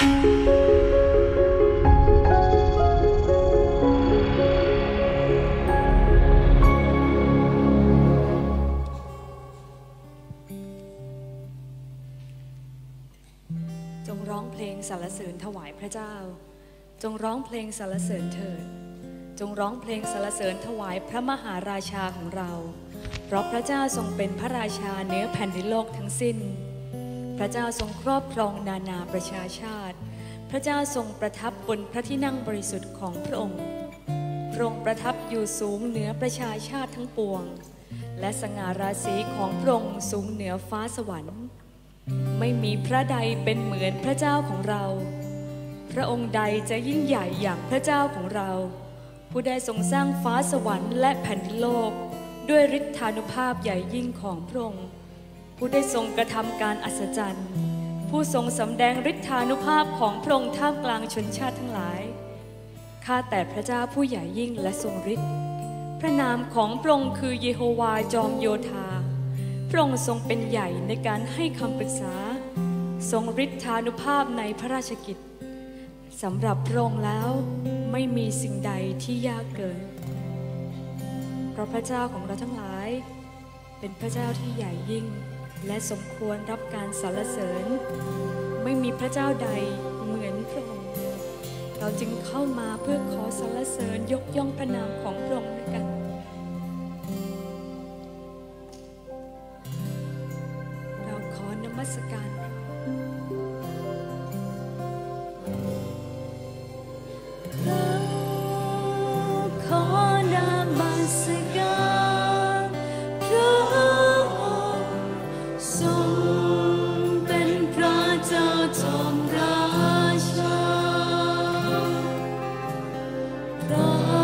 จงร้องเพลงสรรเสริญถวายพระเจ้า จงร้องเพลงสรรเสริญเถิด จงร้องเพลงสรรเสริญถวายพระมหาราชาของเรา เพราะพระเจ้าทรงเป็นพระราชาเหนือแผ่นดินโลกทั้งสิ้น ระเจ้าทรงครอบครองนานาประชาชาติ พระเจ้าทรงประทับบนพระที่นั่งบริสุทธิ์ของพระองค์ พระองค์ประทับอยู่สูงเหนือประชาชาติทั้งปวง และสง่าราศีของพระองค์สูงเหนือฟ้าสวรรค์ ไม่มีพระใดเป็นเหมือนพระเจ้าของเรา พระองค์ใดจะยิ่งใหญ่อย่างพระเจ้าของเรา ผู้ได้ทรงสร้างฟ้าสวรรค์และแผ่นดินโลก ด้วยฤทธานุภาพใหญ่ยิ่งของพระองค์ ผู้ได้ทรงกระทำการอัศจรรย์ ผู้ทรงสำแดงฤทธานุภาพของพระองค์ท่ามกลางชนชาติทั้งหลาย ข้าแต่พระเจ้าผู้ใหญ่ยิ่งและทรงฤทธิ์ พระนามของพระองค์คือเยโฮวาจอมโยธา พระองค์ทรงเป็นใหญ่ในการให้คำปรึกษา ทรงฤทธานุภาพในพระราชกิจสำหรับพระองค์แล้วไม่มีสิ่งใดที่ยากเกิน เพราะพระเจ้าของเราทั้งหลาย เป็นพระเจ้าที่ใหญ่ยิ่ง และสมควรรับการสรรเสริญ ไม่มีพระเจ้าใดเหมือนพระองค์ เราจึงเข้ามาเพื่อขอสรรเสริญยกย่องพระนามของพระองค์ ป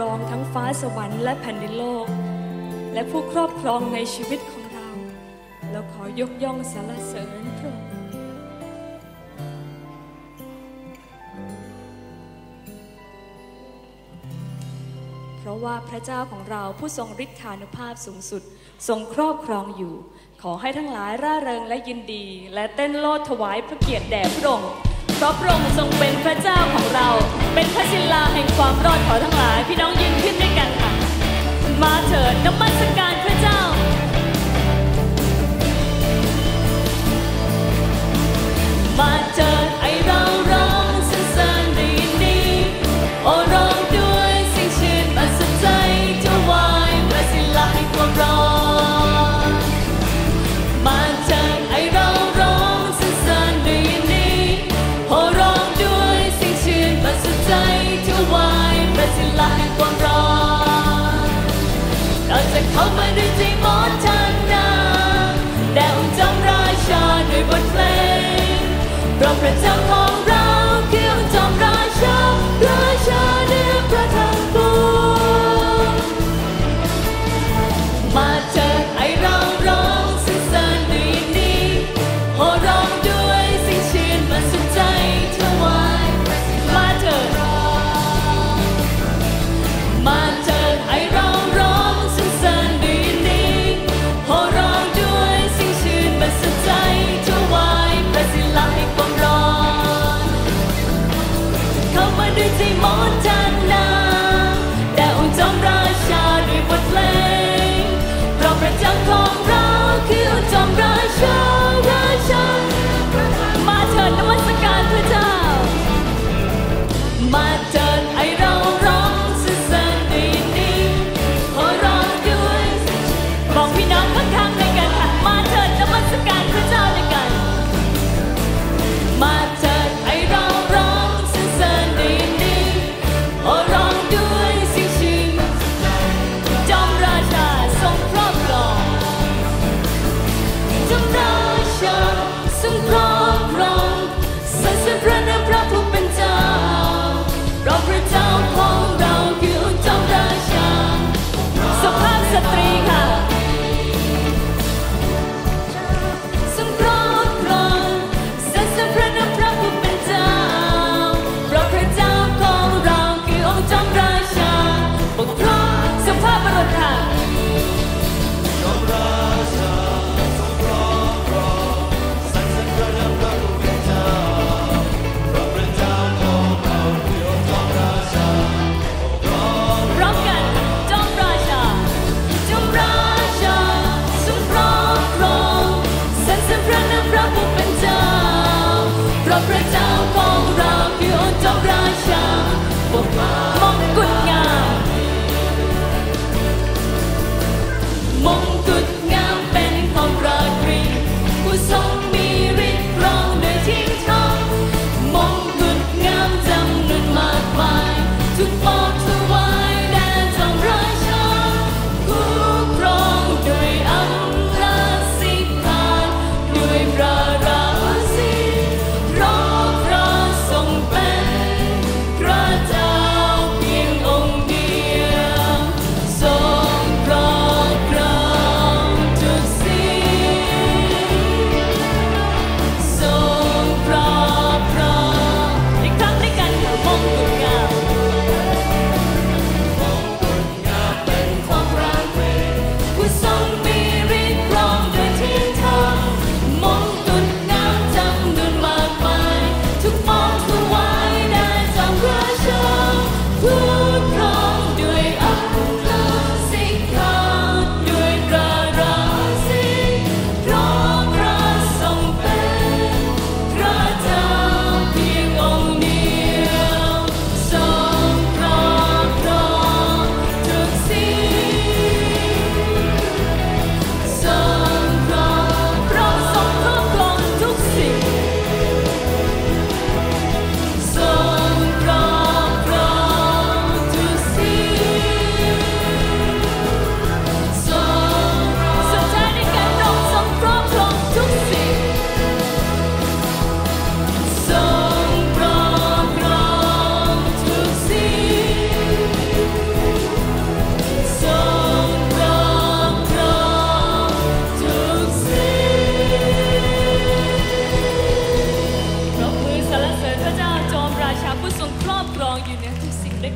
รองทั้งฟ้าสวรรค์และแผ่นดินโลก และผู้ครอบครองในชีวิตของเรา เราขอยกย่องสรรเสริญพระองค์เพราะว่าพระเจ้าของเราผู้ทรงฤทธานุภาพสูงสุด ทรงครอบครองอยู่ ขอให้ทั้งหลายร่าเริงและยินดี และเต้นโลดถวายพระเกียรติแด่พระองค์ เพราะพระองค์ทรงเป็นพระเจ้าของเรา เป็นพระศิลาแห่งความรอดขอทั้งหลาย พี่น้องยืนขึ้นด้วยกันค่ะ มาเถิดน้ำมัสกการพระเจ้ามาเถิ มาด้วยใจมอนจันนาแต่องค์จอมราชาด้วบทเพลงเพราะพระเจ้าของเราคือองค์จอมราชา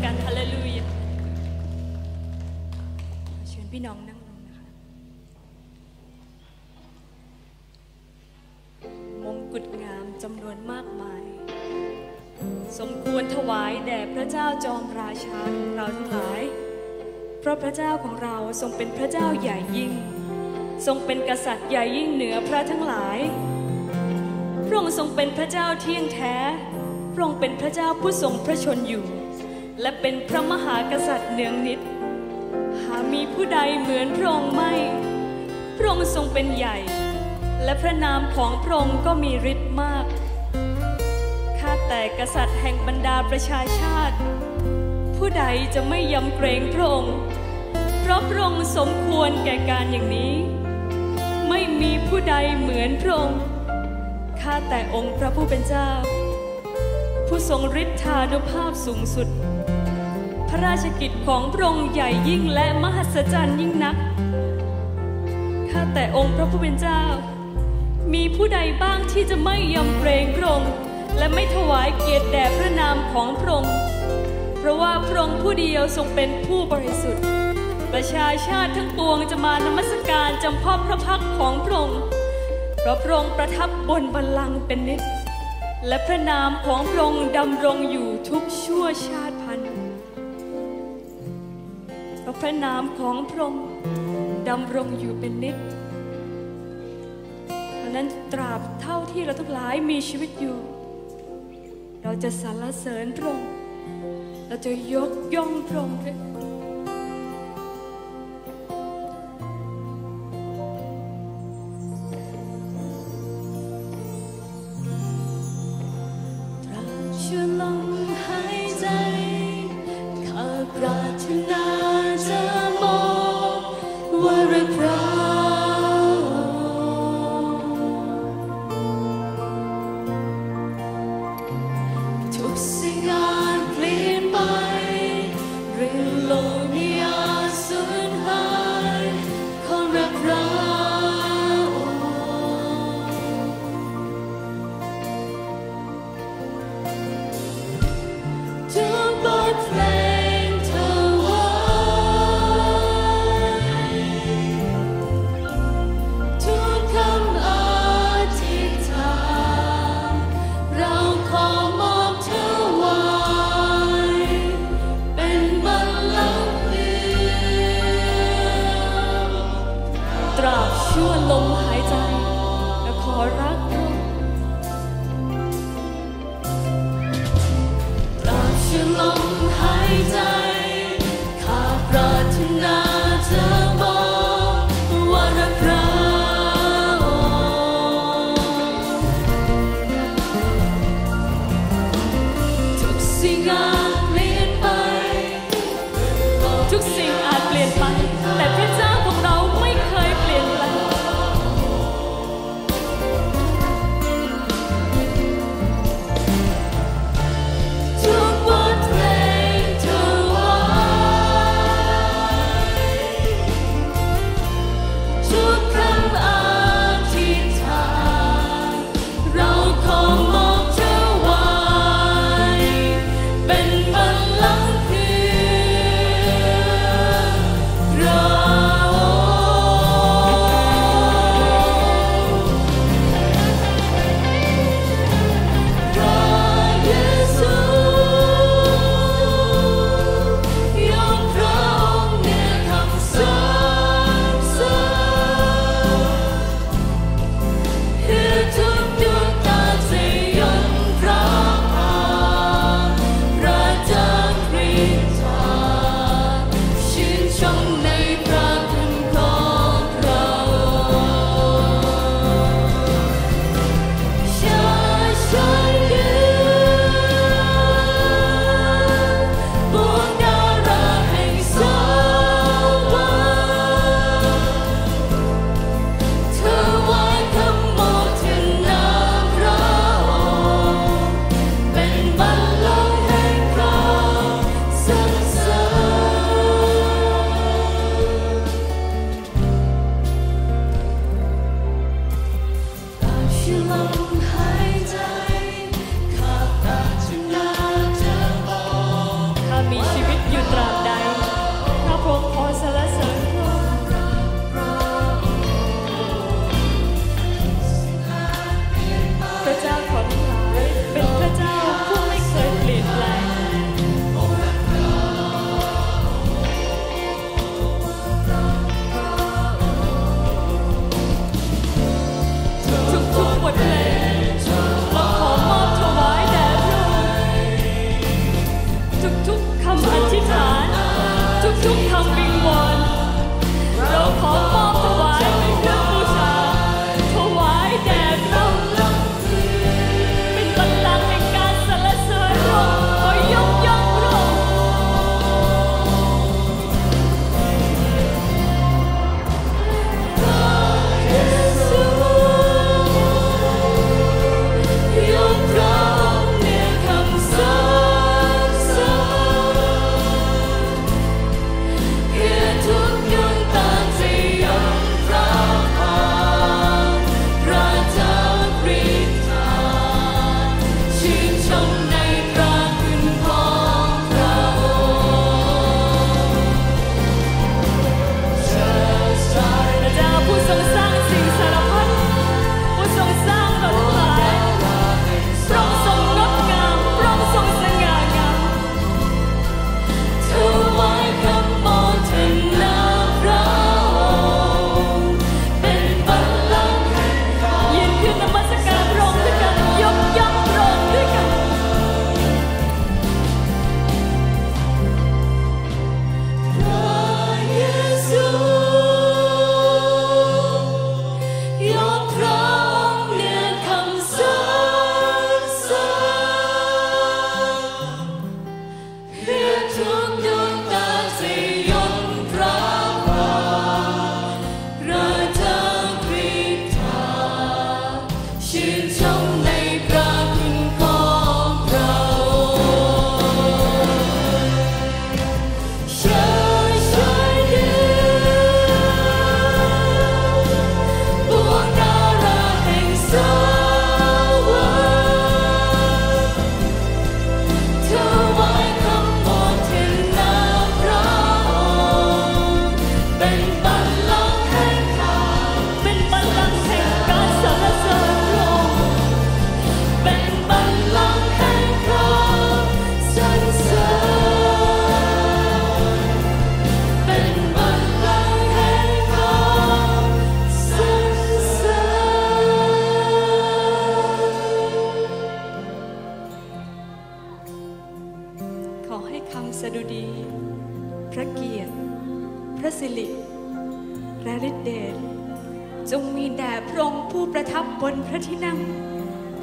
กันฮาเลลูยาเชิญพี่น้องนั่งลงนะคะ มงกุฎงามจำนวนมากมาย สมควรถวายแด่พระเจ้าจอมราชาของเราทั้งหลาย เพราะพระเจ้าของเราทรงเป็นพระเจ้าใหญ่ยิ่ง ทรงเป็นกษัตริย์ใหญ่ยิ่งเหนือพระทั้งหลาย พระองค์ทรงเป็นพระเจ้าเที่ยงแท้พระองค์เป็นพระเจ้าผู้ทรงพระชนอยู่ และเป็นพระมหากษัตริย์เนืองนิด หามีผู้ใดเหมือนพระองค์ไม่ พระองค์ทรงเป็นใหญ่ และพระนามของพระองค์ก็มีฤทธิ์มาก ข้าแต่กษัตริย์แห่งบรรดาประชาชาติ ผู้ใดจะไม่ยำเกรงพระองค์ เพราะพระองค์สมควรแก่การอย่างนี้ ไม่มีผู้ใดเหมือนพระองค์ ข้าแต่องค์พระผู้เป็นเจ้า ผู้ทรงฤทธานุภาพสูงสุด ระราชกิจของพระองค์ใหญ่ยิ่งและมหัศจรรย์ยิ่งนัก ข้าแต่องค์พระผู้เป็นเจ้า มีผู้ใดบ้างที่จะไม่ยำเกรงพระองค์และไม่ถวายเกียรติแด่พระนามของพระองค์ เพราะว่าพระองค์ผู้เดียวทรงเป็นผู้บริสุทธิ์ ประชาชาติทั้งปวงจะมานมัสการจำพ่อพระพักของพระองค์ เพราะพระองค์ประทับบนบัลลังก์เป็นนิจและพระนามของพระองค์ดำรงอยู่ทุกชั่วชาติ พระพระนามของพระองค์ดำรงอยู่เป็นนิจเพราะนั้นตราบเท่าที่เราทั้งหลายมีชีวิตอยู่ เราจะสรรเสริญพระองค์เราจะยกย่องพระองค์ด้วย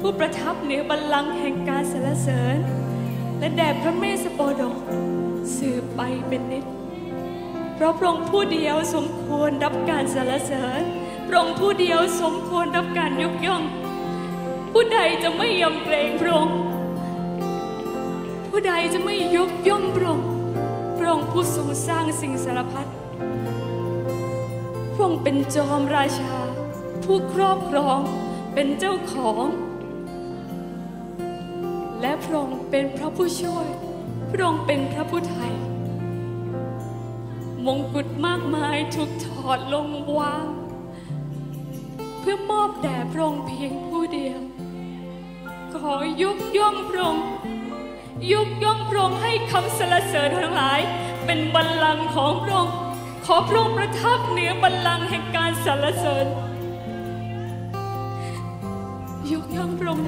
ผู้ประทับเหนือบัลลังก์แห่งการสรรเสริญ และแด่พระเมสสโปดกสืบไปเป็นนิจเพราะพระองค์ผู้เดียวสมควรรับการสรรเสริญพระองค์ผู้เดียวสมควรรับการยกย่อง ผู้ใดจะไม่ยำเกรงพระองค์ผู้ใดจะไม่ยกย่องพระองค์พระองค์ผู้ทรงสร้างสิ่งสารพัดพระองค์เป็นจอมราชา ผู้ครอบครองเป็นเจ้าของ และพระองค์เป็นพระผู้ช่วย พระองค์เป็นพระผู้ไทย มงกุฎมากมายถูกถอดลงวาง เพื่อมอบแด่พระองค์เพียงผู้เดียว ขอยกย่องพระองค์ยกย่องพระองค์ให้คำสรรเสริญทั้งหลาย เป็นบัลลังก์ของพระองค์ขอพระองค์ประทับเหนือบัลลังก์แห่งการสรรเสริญยกย่องพระองค์